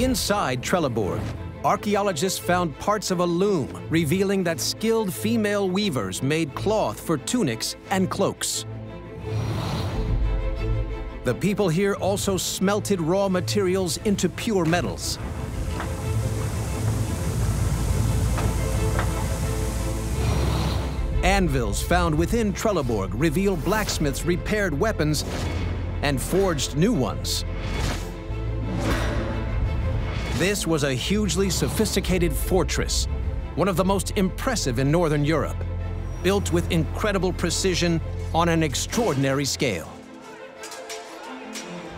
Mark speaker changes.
Speaker 1: Inside Trelleborg, archaeologists found parts of a loom revealing that skilled female weavers made cloth for tunics and cloaks. The people here also smelted raw materials into pure metals. Anvils found within Trelleborg reveal blacksmiths repaired weapons and forged new ones. This was a hugely sophisticated fortress, one of the most impressive in Northern Europe, built with incredible precision on an extraordinary scale.